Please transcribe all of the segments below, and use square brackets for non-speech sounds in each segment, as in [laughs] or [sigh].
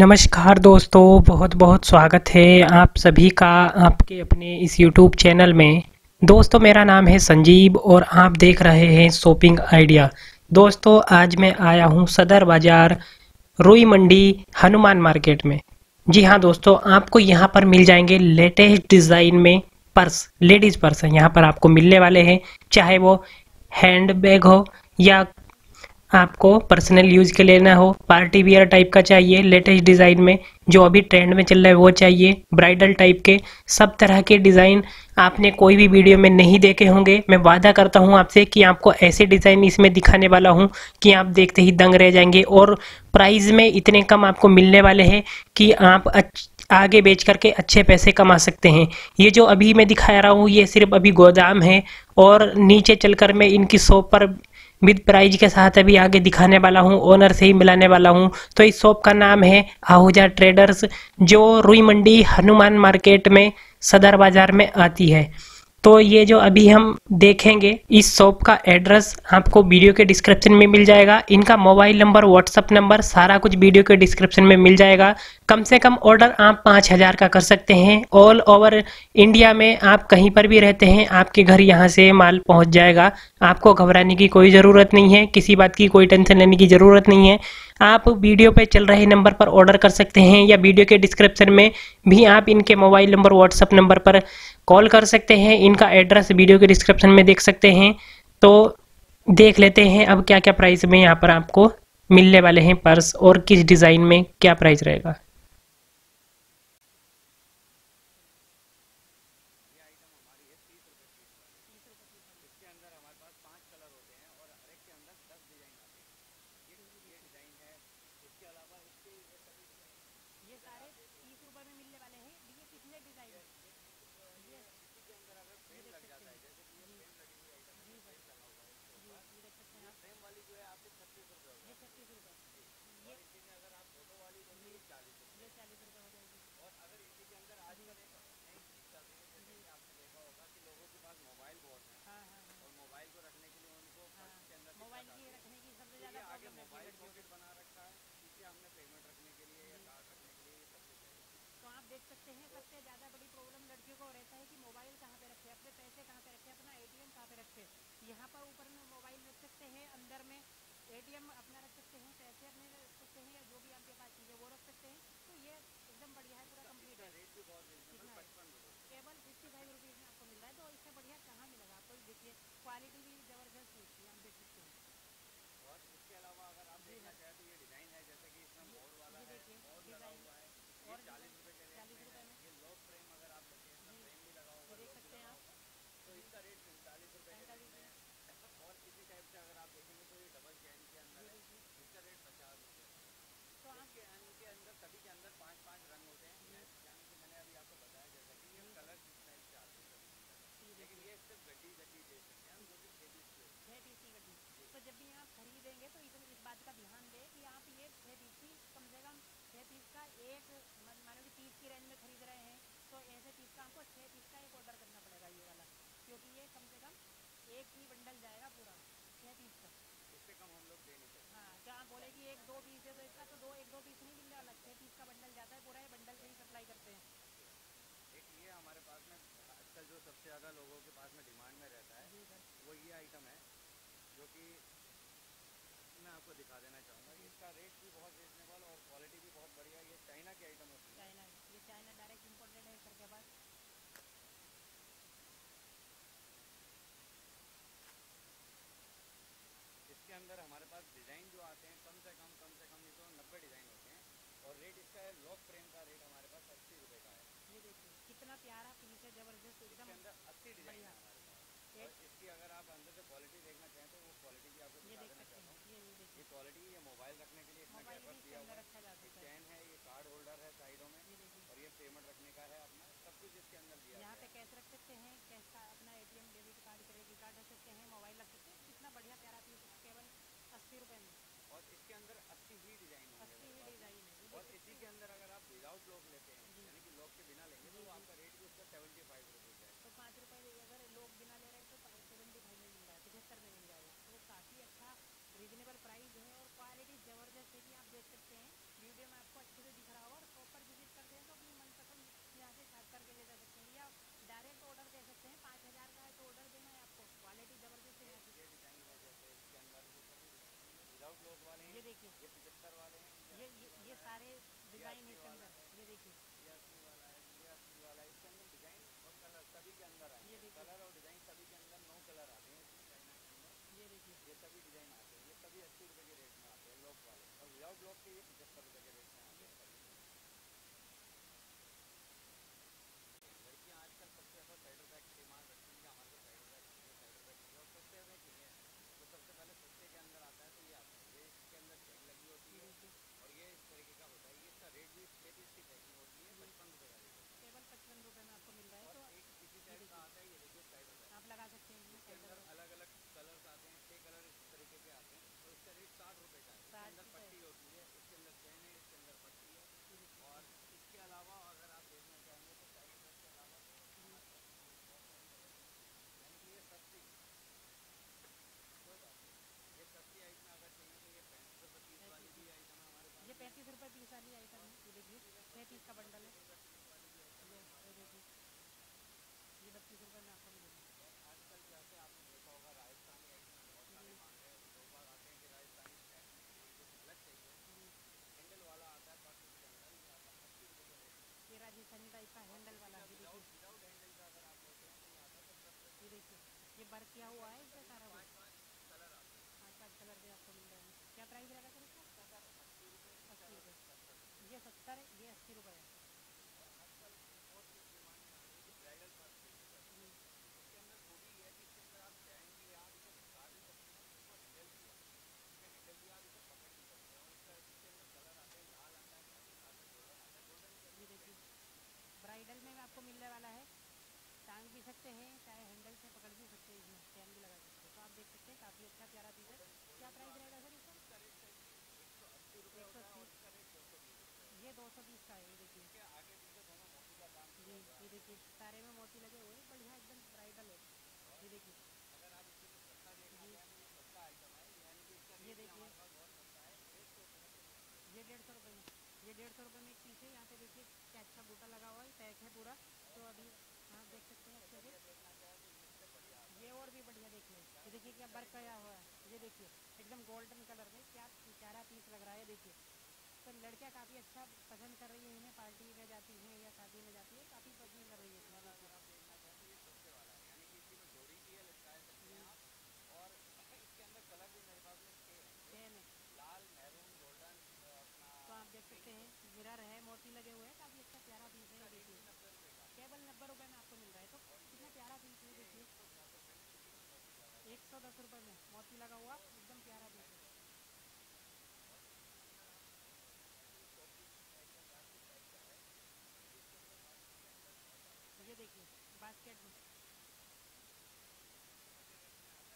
नमस्कार दोस्तों, बहुत बहुत स्वागत है आप सभी का आपके अपने इस YouTube चैनल में। दोस्तों, मेरा नाम है संजीव और आप देख रहे हैं शॉपिंग आइडिया दोस्तों, आज मैं आया हूँ सदर बाज़ार, रुई मंडी, हनुमान मार्केट में। जी हाँ दोस्तों, आपको यहाँ पर मिल जाएँगे लेटेस्ट डिज़ाइन में पर्स, लेडीज़ पर्स। यहाँ पर आपको मिलने वाले हैं, चाहे वो हैंड बैग हो या आपको पर्सनल यूज़ के लेना हो। पार्टी वियर टाइप का चाहिए लेटेस्ट डिज़ाइन में जो अभी ट्रेंड में चल रहा है वो चाहिए। ब्राइडल टाइप के सब तरह के डिज़ाइन आपने कोई भी वीडियो में नहीं देखे होंगे। मैं वादा करता हूँ आपसे कि आपको ऐसे डिज़ाइन इसमें दिखाने वाला हूँ कि आप देखते ही दंग रह जाएँगे और प्राइस में इतने कम आपको मिलने वाले हैं कि आप आगे बेच करके अच्छे पैसे कमा सकते हैं। ये जो अभी मैं दिखा रहा हूँ, ये सिर्फ़ अभी गोदाम है और नीचे चलकर मैं इनकी शॉप पर विद प्राइज के साथ अभी आगे दिखाने वाला हूँ ओनर से ही मिलाने वाला हूँ। तो इस शॉप का नाम है आहूजा ट्रेडर्स जो रुई मंडी हनुमान मार्केट में सदर बाज़ार में आती है। तो ये जो अभी हम देखेंगे, इस शॉप का एड्रेस आपको वीडियो के डिस्क्रिप्शन में मिल जाएगा। इनका मोबाइल नंबर व्हाट्सअप नंबर सारा कुछ वीडियो के डिस्क्रिप्शन में मिल जाएगा। कम से कम ऑर्डर आप पाँच हज़ार का कर सकते हैं। ऑल ओवर इंडिया में आप कहीं पर भी रहते हैं, आपके घर यहाँ से माल पहुँच जाएगा। आपको घबराने की कोई ज़रूरत नहीं है, किसी बात की कोई टेंशन लेने की ज़रूरत नहीं है। आप वीडियो पे चल रहे नंबर पर ऑर्डर कर सकते हैं या वीडियो के डिस्क्रिप्शन में भी आप इनके मोबाइल नंबर व्हाट्सअप नंबर पर कॉल कर सकते हैं। इनका एड्रेस वीडियो के डिस्क्रिप्शन में देख सकते हैं। तो देख लेते हैं अब क्या क्या प्राइस में यहाँ पर आपको मिलने वाले हैं पर्स और किस डिज़ाइन में क्या प्राइस रहेगा। देख सकते हैं सबसे ज़्यादा बड़ी प्रॉब्लम लड़कियों को रहता है कि मोबाइल कहाँ पे रखे अपने पैसे कहाँ पे रखे अपना एटीएम कहाँ पे रखे। यहाँ पर ऊपर में मोबाइल रख सकते हैं अंदर में एटीएम अपना रख सकते हैं पैसे अपने रख सकते हैं या जो भी आपके पास चीज़ें वो रख सकते हैं। तो ये एकदम बढ़िया है पूरा कंप्लीट है। केवल फिफ्टी फाइव रुपीज़ में आपको मिल रहा है तो इससे बढ़िया कहाँ मिलेगा? आपको देखिए क्वालिटी भी ज़बरदस्त होती है आप देख सकते हैं। देखना चाहें तो ये डिज़ाइन है जैसे कि इसमें मोड़ वाला है और लगा हुआ है और चालीस रुपए के ये अगर आप देख तो इसका रेट पैंतालीस रुपए के और इसी टाइप से अगर आप देखेंगे तो ये डबल चैन के अंदर है इसका रेट पचास रुपये इनके अंदर सभी के अंदर पाँच पाँच रंग होते हैं यानी कि मैंने अभी आपको बताया जैसा कि ये कलर किस टाइप से आते हैं लेकिन ये सिर्फ़ गड्डी गड्डी दे सकते हैं कि की जब भी आप खरीदेंगे तो इस बात का ध्यान दें कि आप ये छः पीस की कम से कम छः पीस का एक मानो कि तीस की रेंज में खरीद रहे हैं तो ऐसे पीस का आपको छः पीस का एक ऑर्डर करना पड़ेगा ये वाला क्योंकि ये कम से कम एक ही बंडल जाएगा पूरा छः पीस का। इससे कम हम लोग दे नहीं सकते। हाँ क्या आप बोले कि एक दो पीस है तो इसका तो दो एक दो पीस नहीं मिलने वाला छः पीस का बंडल जाता है पूरा ये बंडल से ही सप्लाई करते हैं। एक ये हमारे पास में आजकल जो सबसे ज़्यादा लोगों के पास में डिमांड में रहता है वो ये आइटम है जो कि मैं आपको दिखा देना चाहूँगा इसका रेट भी बहुत रिजनेबल और क्वालिटी भी बहुत बढ़िया ये चाइना की आइटम होती है। चाइना ये चाइना डायरेक्ट इम्पोर्टेड है सर के पास। इसके अंदर हमारे पास डिज़ाइन जो आते हैं कम से कम कम से कम ये तो नब्बे डिज़ाइन होते हैं। और रेट इसका है लॉक फ्रेम का रेट हमारे पास अस्सी रुपये का है। ये देखिए कितना प्यारा पीस है ज़बरदस्त एकदम अंदर अस्सी डिज़ाइन है हमारे पास। इसकी अगर आप अंदर से क्वालिटी देखना चाहें तो वो क्वालिटी भी आपको दिखा देना चाहता हूँ। ये क्वालिटी ये मोबाइल रखने के लिए इतना कैपर दिया हुआ है। चैन है। ये कार्ड होल्डर है साइडों में और ये पेमेंट रखने का है अपना। सब कुछ इसके अंदर दिया यहाँ पे कैश रख सकते हैं कैश का अपना ATM debit card credit card रख सकते हैं मोबाइल रख सकते हैं। कितना बढ़िया प्यारा पीस केवल अस्सी रुपये में। और इसके अंदर अस्सी ही डिज़ाइन अस्सी रीजनेबल प्राइस है और क्वालिटी ज़बरदस्त है कि आप देख सकते हैं। वीडियो में आपको अच्छे से दिख रहा होगा और प्रॉपर विज़िट करते हैं तो अपनी मनपसंद यहाँ से साफ़ करके ले जा सकते हैं। या डायरेक्ट ऑर्डर दे सकते हैं पाँच हज़ार का है तो ऑर्डर देना है आपको। क्वालिटी ज़बरदस्त है ये देखिए। ये ये ये सारे डिज़ाइन इसके अंदर ये देखिए। ये वाला है ये वाला है। इसके अंदर डिज़ाइन और कलर सभी के अंदर है। ये देखिए। कलर ये सभी डिज़ाइन आते हैं, ये सभी अस्सी रुपये के रेट में आते हैं ब्लॉक वाले। और विदाउट ब्लॉक के ये पचहत्तर रुपये के रेट में आते हैं सभी लड़कियाँ आजकल सबसे ज़्यादा साइडर बैग की डिमांड रखती हैं कि हमारे को साइडर बैग चाहिए साइडर बैग चाहिए और सस्ते में चाहिए तो सबसे पहले सस्ते के अंदर आता है तो ये आता है ये इसके अंदर चेन लगी होती ये है देखिए और ये इस तरीके का होता है ये इसका रेट भी छः पीस की पैकिंग होती है पचपन रुपये का रेट होता केवल पचपन रुपये में आपको मिल रहा है है और तो एक इसी टाइप का आता है ये देखिए साइडर बैग आप लगा सकते हैं इसमें इसके साइडर अंदर अलग अलग कलर्स आते हैं छः कलर इस तरीके के आते हैं तो इसका रेट साठ रुपये का है इसके 60 अंदर रुपए। पट्टी होती है इसके अंदर चैन है इसके अंदर पट्टी है और इसके अलावा अगर आप देखना चाहेंगे तो साइड बैग के अलावा तो हमारे पास बहुत सारी colours हैं। यानी कि ये सस्ती कोई बात नहीं ये सस्ती आइटम अगर चाहिए तो ये पैंतीस रुपये पीस वाली भी आइटम है हमारे पास ये पैंतीस रुपये पीस वाली आइटम है ये देखिए छः पीस का बंडल है ये ये देखिए ये बत्तीस रुपये में आपको मिलेगा और आजकल जैसे आपने देखा होगा राजस्थानी आइटम में बहुत सारे मांग रहे हैं लोग बाग आते हैं कि राजस्थानी स्नैक्स में चाहिए कुछ अलग चाहिए हैंडल वाला आता है बस उसके अंदर ये आता है अस्सी रुपये के रेट ये राजस्थानी टाइप का हैंडल वाला है ये देखिए विदाउट विदाउट हैंडल का अगर आप लेते हैं तो ये आता है सत्तर रुपये ये देखिए ये वर्क किया हुआ है इसका सारा पाँच कुछ पाँच कलर आते हैं पाँच पाँच कलर के आपको मिल रहे हैं क्या प्राइस रहेगा सर इसका अस्सी रुपये अस्सी रुपये सत्तर ये सत्तर है ये अस्सी रुपये है और आजकल बहुत सी डिमांड में आ रही है कि ब्राइडल पर्स चाहिए सर हम्म, इसके अंदर खूबी ये है कि इसके अंदर आप चाहेंगे आप इसे काट भी सकते हैं इसको हैंडल भी है इसके हैंडल भी आप इसे पकड़ भी सकते हैं और इसका इसके अंदर कलर आता है लाल आता है मैरून आता है गोल्डन आता है गोल्डन ये देखिए ब्राइडल में आपको मिलने वाला है टांग भी सकते हैं चाहे हैंडल से पकड़ भी सकते हैं इसमें चैन भी लगा सकते हैं तो आप देख सकते हैं काफ़ी अच्छा प्यारा पीस है क्या प्राइस रहेगा सर इसका इसका रेट सर एक सौ अस्सी रुपये होता है और इसका रेट दो सौ बीस रुपये ये दो सौ बीस का है ये देखिए। जी है ये देखिए सारे में मोती लगे हुए हैं बढ़िया एकदम ब्राइडल है। ये देखिए। तो ये है देखिए। है ये डेढ़ सौ रुपये में ये डेढ़ सौ रुपये में एक पीस है यहाँ पे देखिए क्या अच्छा बूटा लगा हुआ है पैक है पूरा। तो अभी आप देख सकते हैं अच्छे से। तो ये और भी बढ़िया देखिए। ये देखिए क्या वर्क किया हुआ है। ये देखिए एकदम गोल्डन कलर में क्या प्यारा पीस लग रहा है देखिए। तो लड़कियाँ काफ़ी अच्छा पसंद कर रही है इन्हें पार्टी में जाती हैं या शादी में जाती है काफ़ी पसंद कर रही है। है तो और [laughs] इसके अंदर कलर भी मेरे पास में छः हैं। लाल मैरून गोल्डन तो आप देख सकते हैं मिरर है मोती लगे हुए हैं काफ़ी अच्छा प्यारा पीस है देखिए। का। केवल नब्बे रुपये में आपको मिल रहा है तो कितना प्यारा पीस है देखिए। एक सौ दस रुपये में। मोती लगा हुआ एकदम प्यारा पीस है ये देखिए बास्केट में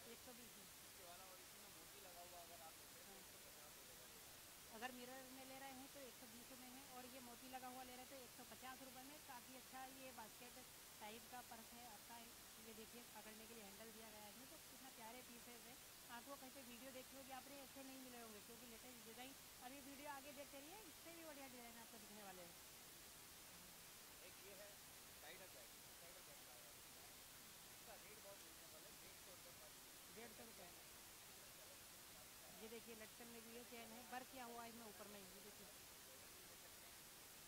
एक सौ बीस में इसके वाला और इसमें मोती लगा हुआ अगर आप लेते हैं तो एक सौ पचास रुपये का रेट अगर मिरर में ले रहे हैं तो एक सौ बीस में है और ये मोती लगा हुआ ले रहे हैं तो एक सौ पचास रुपये में काफ़ी अच्छा ये बास्केट टाइप का पर्स है है ये देखिए पकड़ने के लिए हैंडल दिया गया है इसमें तो कितना प्यारे पीसेस है। आपको पे वीडियो देखी होगी आपने ऐसे नहीं मिले होंगे क्योंकि लेटेस्ट डिज़ाइन अभी वीडियो आगे देखते रहिए इससे भी बढ़िया डिज़ाइन आपको दिखने वाले हैं। एक ये है साइडर बैग साइडर बैग का इसका रेट बहुत रीजनेबल है डेढ़ सौ रुपये डेढ़ सौ रुपये ये देखिए लटकन में भी ये चैन है वर्क किया हुआ है इसमें ऊपर में ये देखिए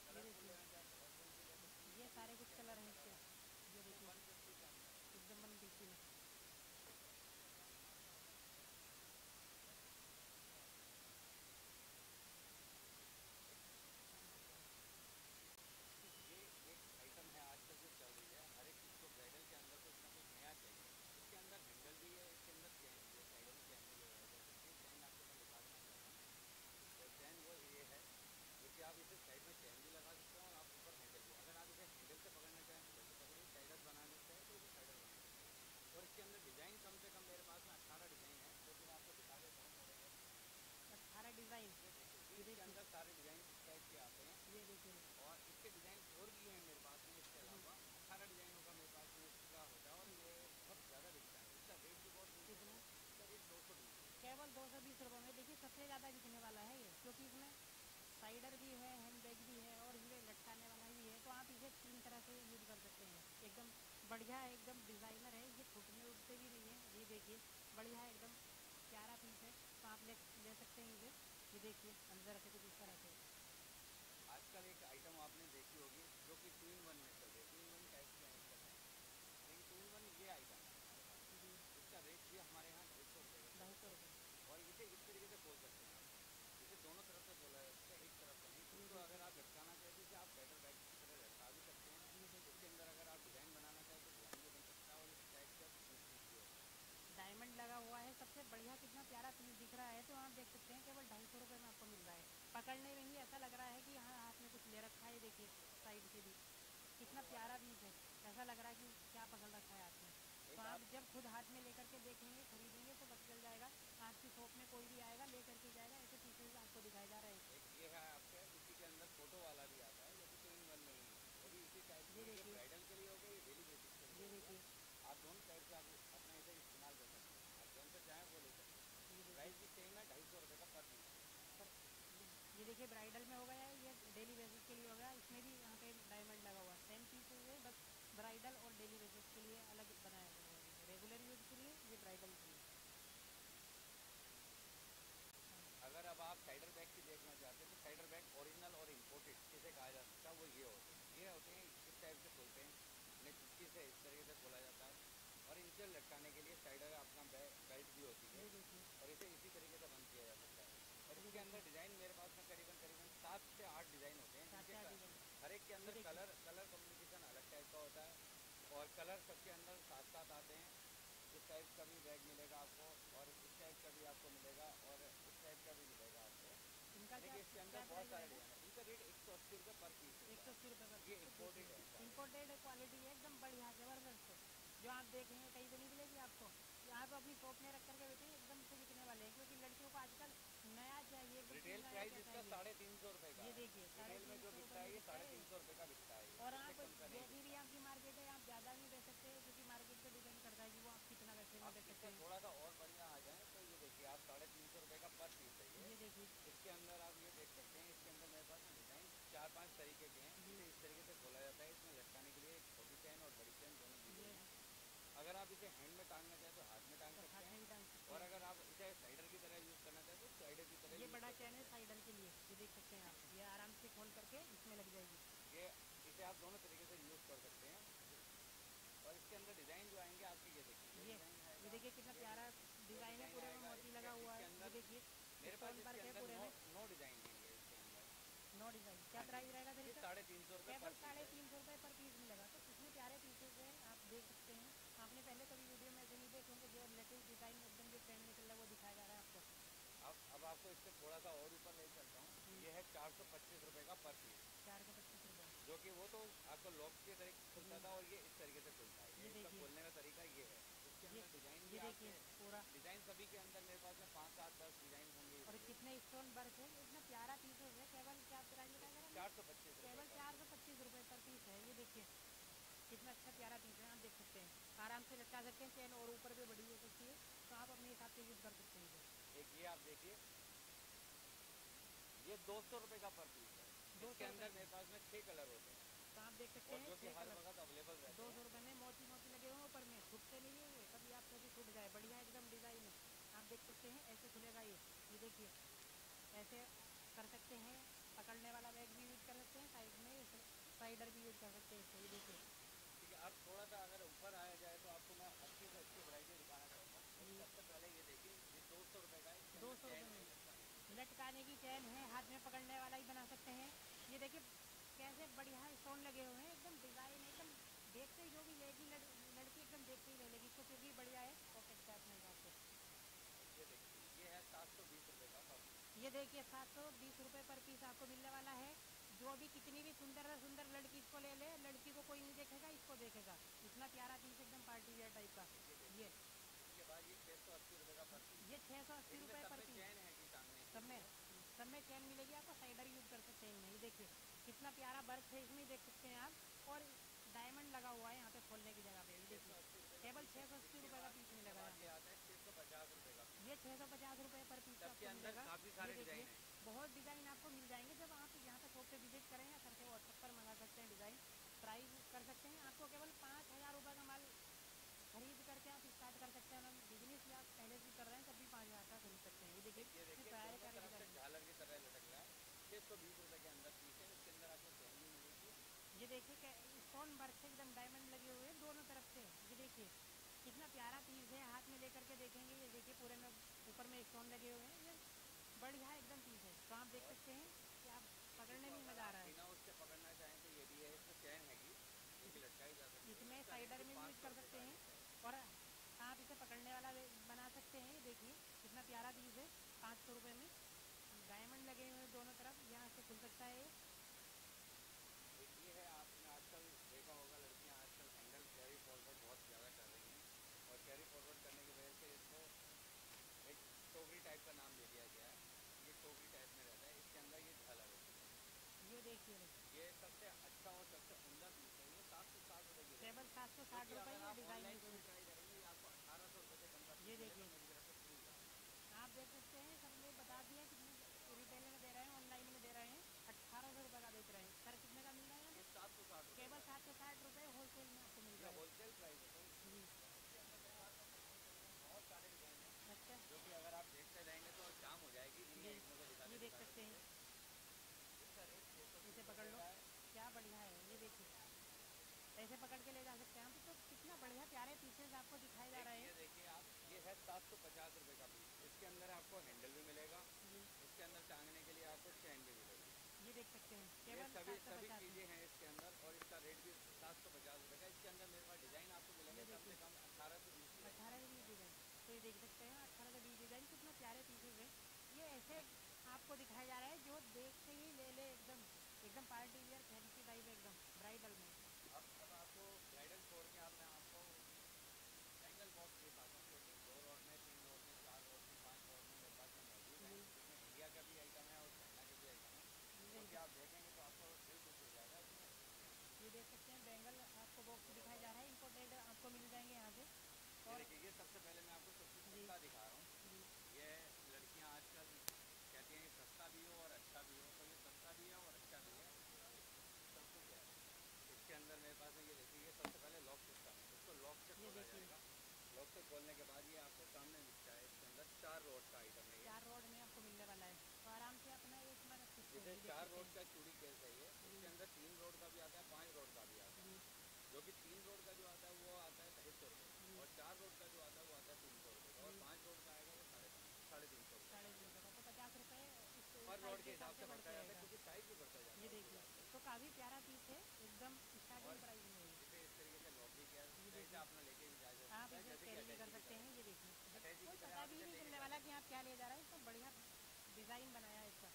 ये देखिए ये सारे क्योंकि में साइडर भी है हैंड बैग भी है और ये लटकाने वाला भी है तो आप इसे तीन तरह से यूज़ कर सकते हैं। एकदम बढ़िया है एकदम डिज़ाइनर है ये फूटने उठते भी नहीं है ये देखिए बढ़िया है एकदम प्यारा पीस है तो आप ले ले सकते हैं इसे ये देखिए अंदर से कुछ इस तरह से। आजकल एक आइटम आपने देखी होगी जो कि तीन वन में चल रही है। टू वन ये आइटम इसका रेट भी हमारे यहाँ ढाई सौ रुपये सौ रुपये और इसे इस तरीके से खोल सकते हैं। दोनों तरफ़ से जाता है एक तरफ़ से नहीं। इसको अगर आप लटकाना चाहते हैं आप साइडर बैग की तरह लटका भी सकते हैं इसके अंदर अगर आप डिज़ाइन बनाना चाहें तो डिज़ाइन भी बन सकता है और इस टाइप का डायमंड लगा हुआ है सबसे बढ़िया कितना प्यारा पीस दिख रहा है तो आप देख सकते हैं केवल ढाई सौ रुपये में आपको मिल रहा है। पकड़ने में ही ऐसा लग रहा है कि हाँ हाथ में कुछ ले रखा है देखिए साइड से भी। कितना प्यारा पीस है ऐसा लग रहा है कि क्या पकड़ रखा है में तो आप जब खुद हाथ में लेकर के देखेंगे खरीदेंगे तो पता चल जाएगा आपकी शॉप में कोई भी आएगा लेकर के जाएगा ऐसे पीसेज आपको दिखाए जा रहे हैं। एक ये है आपके इसी के अंदर फ़ोटो वाला भी आता है जैसे टू इन वन में ही। भी इसी टाइप ये के देखिए। ब्राइडल के लिए हो गया ये डेली बेसिस के लिए हो देखिए। आप दोनों टाइप से आप अपना इसे इस्तेमाल कर सकते हैं। आप जौन सा चाहें वो ले सकते हैं। ये प्राइस भी सेम है ढाई सौ रुपये का पर पीस ये देखिए ब्राइडल में हो गया है ये डेली बेसिस के लिए हो गया इसमें भी यहाँ पे डायमंड लगा हुआ है। सेम पीसेज है बस ब्राइडल और डेली बेसिस के लिए अलग बनाया गया है। रेगुलर यूज़ के लिए ये ब्राइडल के लिए अगर अब आप साइडर बैग की देखना चाहते हैं तो साइडर बैग ओरिजिनल और इम्पोर्टेड किसे कहा जा सकता है वो ये होते हैं इस टाइप से खोलते हैं। इन्हें चुटकी से इस तरीके से खोला जाता है। और इनसे लटकाने के लिए साइडर अपना बेल्ट भी होती है। और इसे इसी तरीके से बंद किया जा सकता है। और इसके अंदर डिज़ाइन मेरे पास में करीबन करीबन सात से आठ डिज़ाइन होते हैं। हर एक के अंदर कलर कलर कम्युनिकेशन अलग टाइप का होता है। और कलर सबके अंदर साथ साथ आते हैं। इस टाइप का भी बैग मिलेगा आपको और इस टाइप का भी आपको मिलेगा और इस टाइप का भी मिलेगा आपको। इनका इसके अंदर बहुत सारे डिज़ाइन इनका रेट एक सौ अस्सी रुपये पर पीस एक सौ अस्सी रुपये का ये इम्पोर्टेड है। इम्पोर्टेड क्वालिटी है एकदम बढ़िया ज़बरदस्त है। जो आप देखेंगे कहीं पे नहीं मिलेगी आपको। आप अपनी शॉप में रख करके बेचेंगे एकदम से बिकने वाले हैं क्योंकि लड़कियों को आजकल नया चाहिए रिटेल प्राइस इसका साढ़े तीन सौ रुपये का ये देखिए, साढ़े में तीन जो सौ बिकता है ये साढ़े तीन सौ रुपये का बिकता है। और आप जैसी भी आपकी मार्केट है आप ज़्यादा नहीं बेच सकते क्योंकि मार्केट पे डिपेंड करता है कि वो आप कितना पैसे में बेच सकते हैं। थोड़ा सा और बढ़िया आ जाए तो ये देखिए आप साढ़े तीन पर ये देखिए इसके अंदर आप ये देख सकते हैं इसके अंदर मेरे पास डिज़ाइन चार पाँच तरीके के हैं इसे इस तरीके से खोला जाता है इसमें लटकाने के लिए एक छोटी चैन और बड़ी चैन दोनों गई है अगर आप इसे हैंड में टांगना चाहें तो हाथ में टांग तो सकते हैं और अगर आप इसे साइडर की तरह यूज़ करना चाहें तो साइडर की तरह ये बड़ा चैन है साइडर के लिए ये देख सकते हैं आप। ये आराम से खोल करके इसमें लग जाएगी। ये इसे आप दोनों तरीके से यूज़ कर सकते हैं। और इसके अंदर डिज़ाइन जो आएँगे आपके ये देखिए ये देखिए कितना प्यारा डिज़ाइन है पूरे में मोती लगा हुआ है। ये देखिए। मेरे पास इसके अंदर नो नो डिज़ाइन देंगे इसके अंदर नो डिज़ाइन क्या प्राइस रहेगा साढ़े तीन सौ रुपये साढ़े तीन सौ रुपये पर पीस मिलेगा तो कितने प्यारे पीसेज हैं आप देख सकते हैं आपने पहले कभी वीडियो में ऐसे नहीं देखे होंगे जो लेटेस्ट डिज़ाइन एकदम जो ट्रेंड रहा है वो दिखाया जा रहा है आपको अब अब आपको इससे थोड़ा सा और ऊपर ले चलता हूँ ये है चार सौ पच्चीस रुपये का पर पीस चार सौ पच्चीस रुपये जो कि वो तो आपको लॉक के तरीके खुलता था और ये इस तरीके से खुलता है ये ये इसका खोलने का तरीका ये है इसके अंदर डिज़ाइन भी ये देखिए पूरा डिज़ाइन सभी के अंदर मेरे पास में पाँच सात दस डिज़ाइन कितने स्टोन वर्क है इतना प्यारा पीसेज है केवल क्या प्राइस बताया चार सौ पच्चीस केवल चार सौ पच्चीस रुपये पर पीस है ये देखिए कितना अच्छा प्यारा पीस है आप देख सकते हैं। आराम से लटका सकते हैं चैन और ऊपर भी बड़ी हो सकती है तो आप अपने हिसाब से यूज़ कर सकते हैं एक ये आप देखिए ये दो सौ रुपये का पर पीस है। 200 इसके अंदर मेरे पास में छः कलर होते हैं। तो आप देख सकते हैं दो सौ रुपये में मोती मोती लगे हुए ऊपर में छुटते नहीं है ये कभी आप कभी छूट जाए। बढ़िया एकदम डिज़ाइन है। आप देख सकते हैं ऐसे खुलेगा ये। ये देखिए ऐसे कर सकते हैं। पकड़ने वाला बैग भी यूज़ कर सकते हैं साइड में साइडर भी यूज़ कर सकते हैं इससे ये देखिए। ठीक है अब थोड़ा सा अगर ऊपर आया जाए तो आपको मैं अच्छी से अच्छी वराइटी दिखाना चाहूँगा। सबसे पहले ये देखिए ये दो सौ रुपये का है दो सौ रुपये में। लटकाने की। चैन है हाथ में पकड़ने वाला ही बना सकते हैं। ये देखिए कैसे बढ़िया स्टोन लगे हुए हैं एकदम डिज़ाइन एकदम देखते ही जो भी लेगी लड़की एकदम देखते ही रह लेगी इसको फिर भी बढ़िया है पॉकेट का अपने हिसाब से ये देखिए ये है सात सौ बीस रुपये का पर पीस। ये देखिए, सात सौ बीस रुपये पर पीस आपको मिलने वाला है। जो भी कितनी भी सुंदर से सुंदर लड़की इसको ले ले, लड़की को कोई नहीं देखेगा, इसको देखेगा। इतना प्यारा पीस एकदम पार्टी वेयर टाइप का। ये। ये छः सौ अस्सी रुपये पर पीस। सब में है सब में चैन मिलेगी आपको, साइडर यूज़ कर सकते हैं ये देखिए, कितना प्यारा वर्क है इसमें, देख सकते हैं आप। और डायमंड लगा हुआ है यहाँ पे खोलने की जगह पे देखिए। केवल छः सौ अस्सी रुपये का पीस मिलेगा। ये छः सौ पचास रुपये पर पीस आपको अंदर मिलेगा। काफ़ी सारे डिज़ाइन बहुत डिज़ाइन आपको मिल जाएँगे। जब आप यहाँ पे शॉप पे विज़िट करें या करके व्हाट्सएप पर मंगा सकते हैं डिज़ाइन प्राइस कर सकते हैं। आपको केवल पाँच हज़ार रुपये का माल खरीद करके आप स्टार्ट कर सकते हैं। अगर बिज़नेस या आप पहले से कर रहे हैं तब भी पाँच हज़ार का खरीद सकते हैं। ये देखिए झालर की तरह लटक रहा है। छः सौ बीस रुपये के अंदर पीस है। इसके अंदर आपको ये देखिए स्टोन वर्क से एकदम डायमंड लगे हुए हैं दोनों तरफ़ से। ये देखिए कितना प्यारा पीस है हाथ में लेकर के देखेंगे ये देखिए पूरे में ऊपर में स्टोन लगे हुए हैं ये बढ़िया एकदम पीस है। तो आप देख सकते हैं कि आप पकड़ने में मज़ा आ रहा है। बिना उससे पकड़ना चाहें तो ये भी है इसमें चैन हैगी साइडर में यूज़ कर सकते हैं। और आप इसे पकड़ने वाला बना सकते हैं देखिए कितना प्यारा पीस है पाँच सौ रुपये में। डायमंड लगे हुए हैं दोनों तरफ़ यहाँ से खुल सकता है ये एक ये है आपने आजकल देखा होगा लड़कियाँ आजकल हैंडल कैरी फॉरवर्ड बहुत ज़्यादा कर रही हैं और कैरी फॉरवर्ड करने की वजह से इसको एक टोकरी टाइप का नाम दे दिया गया है ये टोकरी टाइप में रहता है इसके अंदर ये झालर होती है ये देखिए ये सबसे अच्छा और सबसे उमदा पीस सात सौ साठ रुपये की केवल सात सौ साठ डिज़ाइन ऑनलाइन में ये आपको अठारह सौ रुपये से कम ये देखिए। आप देख सकते हैं सब लोग बता दिए कितने रिटेल में दे रहे हैं ऑनलाइन में दे रहे हैं अट्ठारह सौ रुपये का बेच रहे हैं सर कितने का मिल रहा है सात सौ साठ केवल सात सौ साठ रुपये होलसेल में आपको मिल रहा है होलसेल प्राइस है बहुत सारे डिज़ाइन है अच्छा जो कि अगर आप देखते रहेंगे तो जाम हो जाएगी ये देख सकते हैं इसका रेट छः सौ इसे पकड़ लो क्या बढ़िया है ये देखिए ऐसे पकड़ के ले जा सकते हैं। तो कितना बढ़िया प्यारे पीसेस आपको दिखाए जा रहे हैं। देखिए आप ये है सात सौ पचास रुपये का पीस इसके अंदर आपको हैंडल भी मिलेगा। इसके अंदर टांगने के लिए आपको चैन भी मिलेगी। ये देख सकते हैं। केवल सभी सभी चीज़ें हैं इसके अंदर और इसका रेट भी सात सौ पचास रुपये का। इसके अंदर मेरे पास डिज़ाइन आपको मिलेंगे। कम से कम अठारह से बीस डिज़ाइन अठारह से बीस डिज़ाइन तो ये देख सकते हैं अठारह से बीस डिज़ाइन कितना प्यारे पीसेज हैं। ये ऐसे आपको दिखाया जा रहा है जो देख देखते ही ले ले एकदम एकदम पार्टी वियर फैंसी टाइप एकदम। ब्राइडल में अब अब आपको ब्राइडल छोड़ के अब मैं आपको सिंगल बॉक्स दिखाता हूँ क्योंकि दो रोड में तीन रोड में चार रोड में पाँच रोड में मेरे पास में मौजूद है जी। इसमें इंडिया का भी आइटम है और चाइना के भी आइटम है क्योंकि आप देखेंगे तो आपको दिल खुश हो जाएगा इसमें ये देख सकते हैं बैंगल आपको बॉक्स दिखाया जा रहा है इम्पोर्टेड आपको मिल जाएँगे यहाँ से ये और देखिए ये सबसे पहले मैं आपको सबसे जी। सस्ता दिखा रहा हूँ जी ये लड़कियाँ आजकल कहती हैं सस्ता भी हो और अच्छा भी हो तो ये सस्ता भी है और अच्छा भी है सब कुछ है इसके अंदर मेरे पास में ये देखिए ये सबसे पहले लॉक सिस्टम है। इसको लॉक से खोला जाएगा। लॉक से खोलने के बाद ये आपको सामने दिखता है इसके अंदर चार रोड का आइटम है चार रोड में आपको मिलने वाला है। तो आराम से अपना एक बार जैसे हैं चार रोड का चूड़ी केस है ये। इसके अंदर तीन रोड का भी आता है पाँच रोड का भी आता है। जो। कि तीन रोड का जो आता है वो आता है ढाई सौ रुपये और चार रोड का जो आता है वो आता है तीन सौ रुपये। और पाँच रोड का आएगा वो साढ़े साढ़े तीन सौ साढ़े तीन सौ तो पचास रुपये हर रोड के हिसाब से बढ़ता जाता है क्योंकि साइज़ भी बढ़ता जाता है ये देखिए। तो काफ़ी प्यारा पीस है एकदम स्टार्टिंग प्राइस में आप इसे कैरी कर सकते हैं ये देखिए। अटैची की कोई पता आप भी नहीं चलने वाला कि आप क्या ले जा रहे हैं इसका बढ़िया डिज़ाइन बनाया है इसका।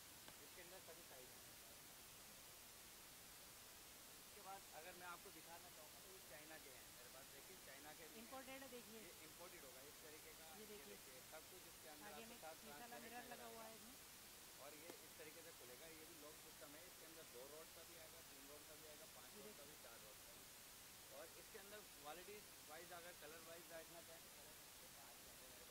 इसके अंदर सभी साइज़ हैं। इसके बाद अगर मैं आपको दिखाना चाहूँगा तो चाइना के हैं मेरे पास देखिए चाइना के इम्पोर्टेड देखिए। इम्पोर्टेड होगा इस तरीके का ये देखिए। सब कुछ इसके अंदर आगे आपके में साथ शीशा मिरर लगा हुआ है इसमें और ये इस तरीके से खुलेगा ये भी लॉक सिस्टम है इसके अंदर दो रोड का भी आएगा तीन रोड का भी आएगा पाँच ये रोड का भी चार रोड का भी और इसके अंदर क्वालिटी वाइज अगर कलर वाइज देखना चाहें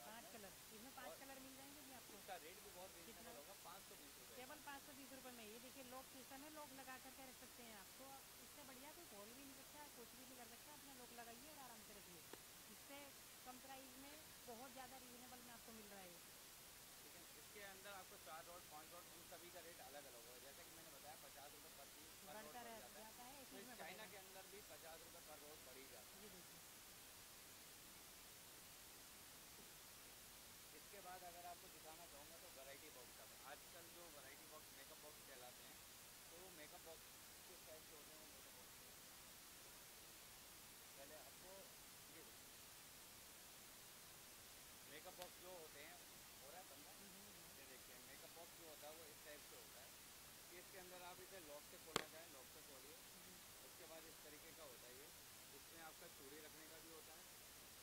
पाँच कलर इसमें पाँच कलर मिल जाएँगे जी आपको? इसका रेट भी बहुत कितना? होगा पाँच सौ बीस रुपये केवल पाँच सौ बीस रुपये में। ये देखिए लॉक सिस्टम है लॉक लगा करके रख सकते हैं आप। तो इससे बढ़िया कोई खोल भी नहीं सकता कुछ भी नहीं कर सकता अपना लॉक लगाइए और आराम से रखिए। इससे कम प्राइस में बहुत ज़्यादा रीजनेबल में आपको मिल रहा है। लेकिन इसके अंदर आपको चार रोड पाँच रोड उन सभी का रेट अलग अलग होगा। जैसे कि मैंने बताया पचास रुपये पर पीस पर रोड जाता है। तो चाइना के अंदर भी पचास रुपये पर रोड बढ़ ही जाता है ये देखिए इसके बाद अगर आपको दिखाना चाहूँगा तो वैरायटी बॉक्स का आजकल जो वैरायटी बॉक्स मेकअप बॉक्स कहलाते हैं तो वो मेकअप बॉक्स के टाइप के होते हैं वो मेकअप बॉक्स पहले आपको ये देखिए मेकअप बॉक्स जो होते हैं हो रहा है बंदा ये देखिए मेकअप बॉक्स जो होता है वो इस टाइप से होता है कि इसके अंदर आप इसे लॉक से खोलना चाहें लॉक से खोलिए। उसके बाद इस तरीके का होता है ये। इसमें आपका चूड़ी रखने का भी होता है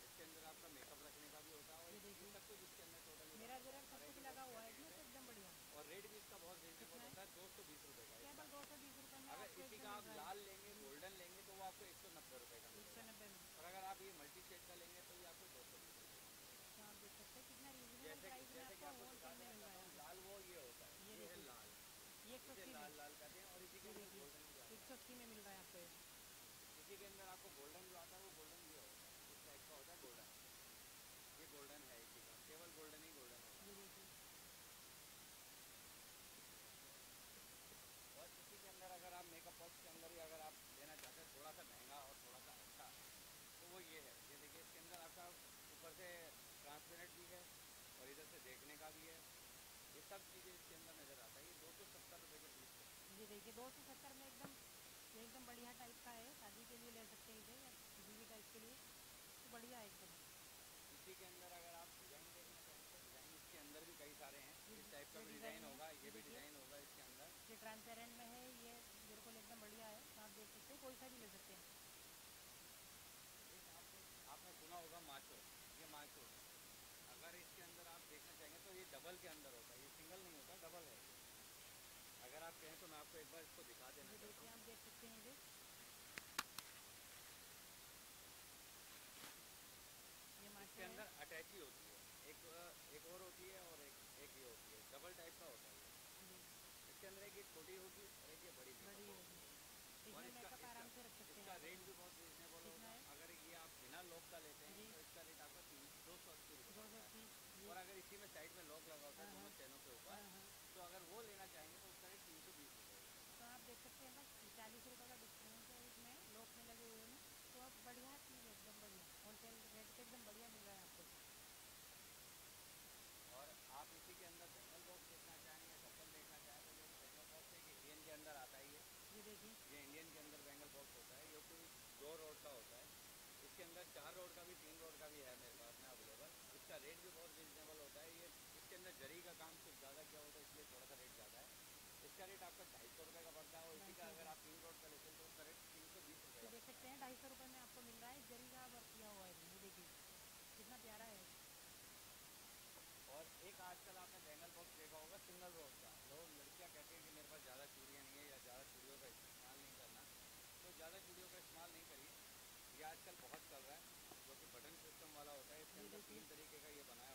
इसके अंदर आपका मेकअप रखने का भी होता है और देखिए। सब कुछ इसके अंदर टोटल मेरा जरा सब कुछ लगा हुआ है इसमें तो एकदम बढ़िया और रेट भी इसका बहुत रीजनेबल होता है दो सौ बीस रुपये का केवल दो सौ बीस रुपये अगर इसी का आप। लाल लेंगे गोल्डन लेंगे तो वो आपको एक सौ नब्बे रुपये का एक सौ नब्बे और अगर आप ये मल्टी शेड का लेंगे तो ये आपको दो सौ बीस रुपये तो आप देख सकते हैं कितना रीजनेबल जैसे प्राइस में आपको होलसेल में मिल रहा है लाल वो ये होता है ये ये है देखिए। लाल ये एक सौ अस्सी लाल लाल कहते और इसी के अंदर गोल्डन भी एक सौ अस्सी में मिल रहा है आपको इसी के अंदर आपको गोल्डन जो आता है वो गोल्डन ये होता है। इस टाइप का होता है गोल्डन ये गोल्डन है इसी का। केवल गोल्डन ही गोल्डन होगा। और इसी के अंदर अगर आप मेकअप बॉक्स के अंदर ही अगर आप लेना चाहते हैं थोड़ा सा महँगा और थोड़ा सा अच्छा तो वो ये है। ये देखिए इसके अंदर आपका ऊपर से ट्रांसपेरेंट भी है और इधर से देखने का भी है। ये सब चीज़ें इसके अंदर नज़र आता है। ये दो सौ सत्तर रुपये के पीस है ये देखिए दो सौ सत्तर में एकदम ये एकदम बढ़िया टाइप का है। शादी के लिए ले सकते हैं इसे या किसी भी टाइप के लिए। तो बढ़िया है एकदम। इसी के अंदर अगर आप डिज़ाइन देखना चाहें तो डिज़ाइन इसके अंदर भी कई सारे हैं। इस टाइप का भी डिज़ाइन होगा ये भी डिज़ाइन होगा इसके अंदर। ये ट्रांसपेरेंट में है ये बिल्कुल एकदम बढ़िया है। आप देख सकते हैं कोई सा भी ले सकते हैं। आपने सुना होगा माचो। ये माचो अगर इसके अंदर आप देखना चाहेंगे तो ये डबल के अंदर होता है ये सिंगल नहीं होता डबल है। अगर आप कहें तो मैं आपको एक बार इसको दिखा देना देखिए आप देख सकते हैं ये। इसके अंदर अटैची होती है। एक एक और होती है और एक एक ये होती है। डबल टाइप का होता है इसके अंदर एक ये छोटी होगी और एक ये बड़ी बड़ी होगी। और इसका इसका- हैं रेट भी बहुत रिजनेबल होगा। अगर ये आप बिना लॉक का लेते हैं तो इसका रेट आपका तीन दो सौ अस्सी रुपये और अगर इसी में साइड में लॉक लगा होता है हाँ, दोनों हाँ। चैनों के ऊपर हाँ हाँ तो अगर वो लेना चाहेंगे तो उसका रेट तीन सौ बीस तो आप देख सकते हैं बस चालीस रुपये का डिस्काउंट है इसमें लोक में लगे हुए हैं। तो अब बढ़िया चीज़ है एकदम बढ़िया। होलसेल रेट पे एकदम बढ़िया मिल रहा है आपको। और आप इसी के अंदर बेंगल बॉक्स देखना चाहें या डबल देखना चाहें तो ये बॉक्स एक इंडियन के अंदर आता ही है। ये देखिए। ये इंडियन के अंदर बेंगल बॉक्स होता है ये कोई दो रोड का होता है। इसके अंदर चार रोड का भी तीन रोड का भी है मेरे पास में अवेलेबल। इसका रेट भी बहुत रिजनेबल होता है। इसके अंदर जरी का काम कुछ ज़्यादा किया होता है इसलिए थोड़ा सा रेट ज़्यादा है। इसका रेट आपका ढाई सौ रुपये का पड़ता है और इसी का अगर आप तीन रोड का लेते हैं तो उसका रेट तीन सौ बीस तो रुपये देख सकते हैं। ढाई सौ रुपये में आपको मिल रहा है जरी का वर्क किया हुआ है ये देखिए कितना प्यारा है। और एक आजकल आपने बेंगल बॉक्स देखा होगा सिंगल रोड का। लोग लड़कियाँ कहती हैं कि मेरे पास ज़्यादा चूड़ियाँ नहीं है या ज़्यादा चूड़ियों का इस्तेमाल नहीं करना। तो ज़्यादा चूड़ियों का इस्तेमाल नहीं करिए। ये आजकल बहुत चल रहा है जो कि बटन सिस्टम वाला होता है इसके अंदर तीन तरीके का ये बनाया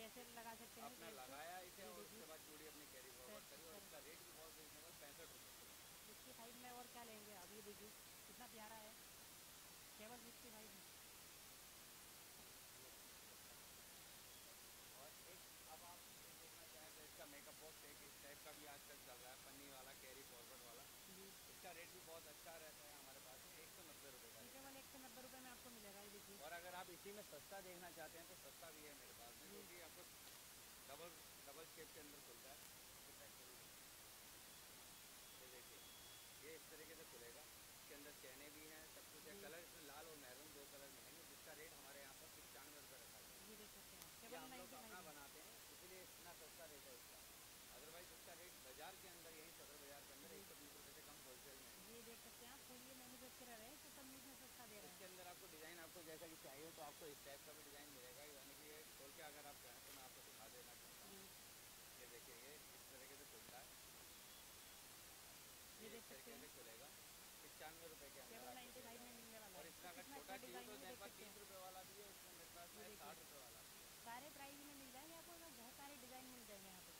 ऐसे लगा सकते हैं आपने लगाया इसे और उसके बाद चूड़ी अपनी कैरी फॉरवर्ड करी और इसका रेट भी बहुत रिजनेबल पैंसठ रुपये इसकी साइड में और क्या लेंगे? अब ये देखिए कितना प्यारा है। केवल इसकी साइड में और एक अब आप देखना चाहें तो इसका मेकअप बॉक्स एक इस टाइप का भी आजकल चल रहा है पन्नी वाला कैरी फॉरवर्ड वाला। इसका रेट भी बहुत अच्छा रहता है हमारे पास एक सौ नब्बे रुपये का केवल एक सौ नब्बे रुपये में आपको मिलेगा ये देखिए। और अगर आप इसी में सस्ता देखना चाहते है मेरे पास में जो कि आपको डबल डबल के अंदर खुलता है ये देखिए ये इस तरीके से खुलेगा इसके अंदर चैने भी हैं सब कुछ है कलर इसमें लाल और मैरून दो कलर में है जिसका रेट हमारे यहाँ पर पचानवे रुपये रखा है हैं हम लोग अपना बनाते हैं इसलिए इतना सस्ता रेट है इसका अदरवाइज़ इसका रेट बाज़ार के अंदर यहीं सदर बाज़ार के अंदर एक सौ बीस रुपये से कम होलसेल में ये देख सकते हैं आप है तो इसके अंदर आपको डिज़ाइन आपको जैसा कि चाहिए तो आपको इस टाइप का भी डिज़ाइन मिलेगा यानी कि खोल के अगर आप चाहें तो मैं आपको दिखा देना चाहता हूँ जी ये देखिए ये इस तरीके से खुलता है साठ रुपये वाला सारे प्राइस में मिल जाएँगे आपको बहुत सारे डिज़ाइन मिल जाएँगे यहाँ पे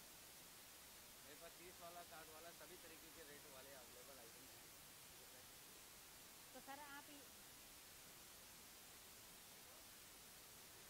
मेरे पास तीस वाला साठ वाला सभी तरीके के रेट वाले अवेलेबल आइटम हैं तो सर आप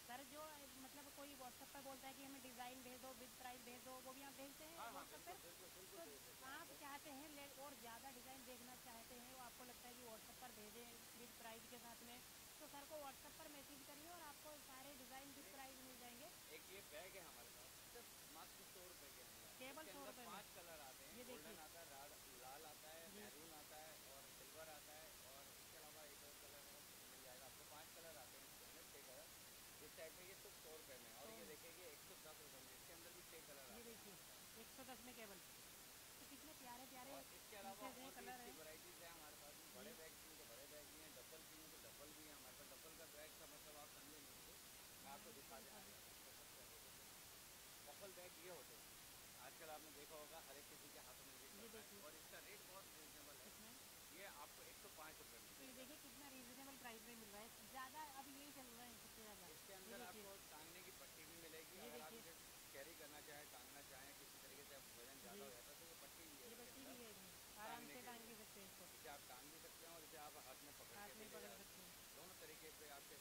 सर जो मतलब कोई व्हाट्सएप पर बोलता है कि हमें डिज़ाइन भेज दो विद प्राइस भेज दो वो भी आप भेजते हैं व्हाट्सएप पर बिल्कुल भेज देते हैं आप चाहते हैं ले और ज़्यादा डिज़ाइन देखना चाहते हैं वो आपको लगता है कि व्हाट्सएप पर भेजें विद प्राइस के साथ में तो सर को व्हाट्सएप पर मैसेज करिए और आपको सारे डिज़ाइन विद प्राइस मिल जाएँगे एक ये बैग है हमारे पास सिर्फ़ मात्र सौ रुपए के अंदर केवल सौ 100 अंदर रुपए में। पाँच कलर आते हैं ये देखिए। आता है लाल आता है। मैरून आता है और सिल्वर आता है और इसके अलावा एक और कलर और मिल जाएगा आपको पाँच कलर आते हैं इसके अंदर छः कलर इस टाइप में ये सिर्फ़ सौ रुपए में और ये। देखिए एक सौ दस रुपए में इसके अंदर भी छः कलर ये आते हैं देखिए एक सौ दस में केवल तो कितने प्यारे प्यारे और इसके अलावा पीसेज हैं और भी कलर हैं है हमारे पास बड़े बैग चाहिए तो बड़े बैग भी हैं डबल चाहिए तो डबल भी हैं हमारे पास डबल का बैग का मतलब आप समझे नहीं मैं आपको दिखा देना डबल बैग ये होते हैं आजकल आपने देखा होगा हर एक किसी के हाथों में। और इसका रेट बहुत रिजनेबल है ये आपको एक सौ पाँच रुपये में ये देखिए कितना रीजनेबल प्राइस में मिल रहा है ज़्यादा अब यही चल रहा है सबसे ज़्यादा इसके अंदर आपको आप टांग भी सकते हैं और इसे आप हाथ में पकड़ सकते हैं। दोनों तरीके से आपके